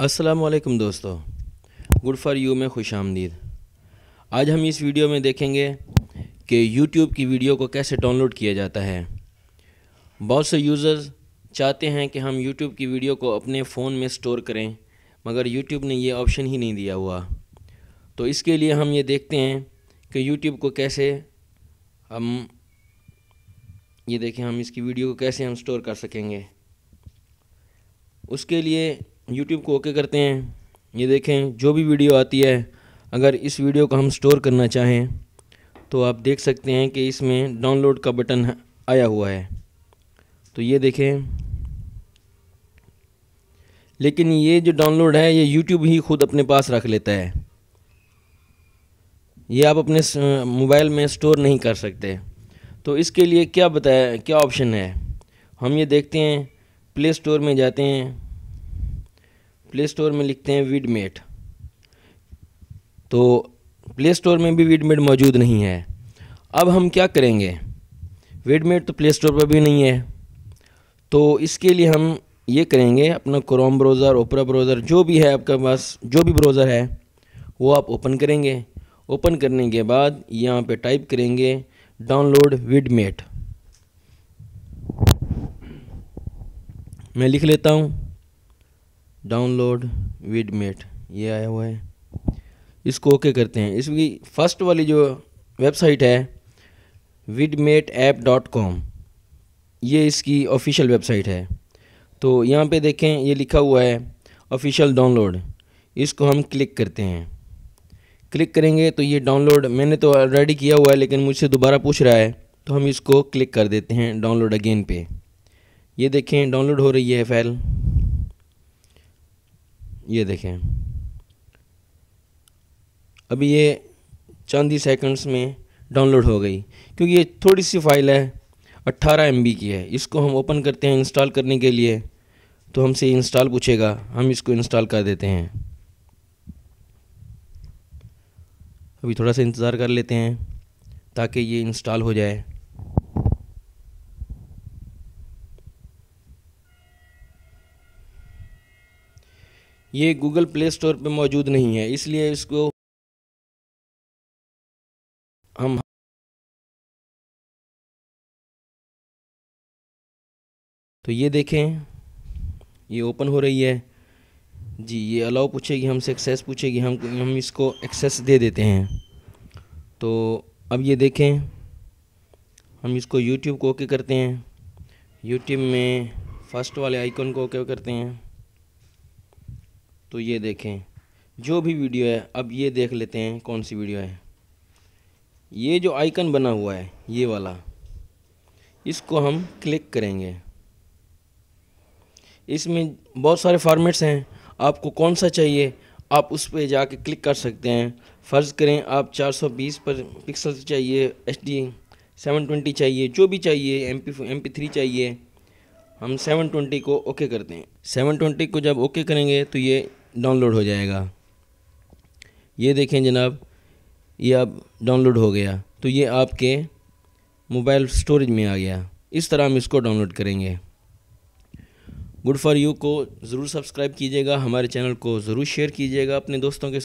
असलकम दोस्तों। Good for you में खुश आमदीद। आज हम इस वीडियो में देखेंगे कि यूट्यूब की वीडियो को कैसे डाउनलोड किया जाता है। बहुत से यूज़र्स चाहते हैं कि हम यूट्यूब की वीडियो को अपने फ़ोन में स्टोर करें, मगर यूट्यूब ने ये ऑप्शन ही नहीं दिया हुआ। तो इसके लिए हम ये देखते हैं कि यूट्यूब को कैसे हम, ये देखें हम इसकी वीडियो को कैसे हम स्टोर कर सकेंगे। उसके लिए यूट्यूब को ओके करते हैं। ये देखें, जो भी वीडियो आती है, अगर इस वीडियो को हम स्टोर करना चाहें तो आप देख सकते हैं कि इसमें डाउनलोड का बटन आया हुआ है। तो ये देखें। लेकिन ये जो डाउनलोड है, ये यूट्यूब ही खुद अपने पास रख लेता है। ये आप अपने मोबाइल में स्टोर नहीं कर सकते। तो इसके लिए क्या बताया, क्या ऑप्शन है? हम ये देखते हैं, प्ले स्टोर में जाते हैं। प्ले स्टोर में लिखते हैं वीडमेट तो प्ले स्टोर में भी वीडमेट मौजूद नहीं है। अब हम क्या करेंगे? वीडमेट तो प्ले स्टोर पर भी नहीं है। तो इसके लिए हम ये करेंगे, अपना क्रोम ब्राउज़र ओपरा ब्राउज़र जो भी है आपके पास, जो भी ब्राउज़र है, वो आप ओपन करेंगे। ओपन करने के बाद यहाँ पे टाइप करेंगे डाउनलोड विडमेट मैं लिख लेता हूँ। डाउनलोड विडमेट, ये आया हुआ है। इसको ओके करते हैं। इसकी फ़र्स्ट वाली जो वेबसाइट है, विडमेट ऐप डॉट कॉम, ये इसकी ऑफिशियल वेबसाइट है। तो यहाँ पे देखें, ये लिखा हुआ है, ऑफिशियल डाउनलोड। इसको हम क्लिक करते हैं। क्लिक करेंगे तो ये डाउनलोड, मैंने तो ऑलरेडी किया हुआ है, लेकिन मुझसे दोबारा पूछ रहा है तो हम इसको क्लिक कर देते हैं डाउनलोड अगेन पे। ये देखें, डाउनलोड हो रही है फ़ाइल ये देखें। अभी ये चंद ही सेकंड्स में डाउनलोड हो गई, क्योंकि ये थोड़ी सी फ़ाइल है 18 एम की है। इसको हम ओपन करते हैं इंस्टॉल करने के लिए तो हमसे इंस्टॉल पूछेगा, हम इसको इंस्टॉल कर देते हैं। अभी थोड़ा सा इंतज़ार कर लेते हैं, ताकि ये इंस्टॉल हो जाए। ये गूगल प्ले स्टोर पे मौजूद नहीं है, इसलिए इसको हम तो ये देखें, ये ओपन हो रही है। जी, ये अलाउ पूछेगी हमसे एक्सेस पूछेगी, हम हम इसको एक्सेस दे देते हैं। तो अब ये देखें, हम इसको यूट्यूब को ओके करते हैं। यूट्यूब में फ़र्स्ट वाले आइकन को ओके करते हैं। तो ये देखें, जो भी वीडियो है, अब ये देख लेते हैं कौन सी वीडियो है। ये जो आइकन बना हुआ है, ये वाला, इसको हम क्लिक करेंगे। इसमें बहुत सारे फॉर्मेट्स हैं, आपको कौन सा चाहिए, आप उस पर जाके क्लिक कर सकते हैं। फ़र्ज़ करें, आप 420 पर पिक्सल चाहिए एच डी सेवन ट्वेंटी चाहिए, जो भी चाहिए M P M P three चाहिए, हम सेवन ट्वेंटी को ओके करते हैं। सेवन ट्वेंटी को जब ओके करेंगे तो ये डाउनलोड हो जाएगा। ये देखें जनाब, ये अब डाउनलोड हो गया। तो ये आपके मोबाइल स्टोरेज में आ गया। इस तरह हम इसको डाउनलोड करेंगे। गुड फॉर यू को ज़रूर सब्सक्राइब कीजिएगा, हमारे चैनल को ज़रूर शेयर कीजिएगा अपने दोस्तों के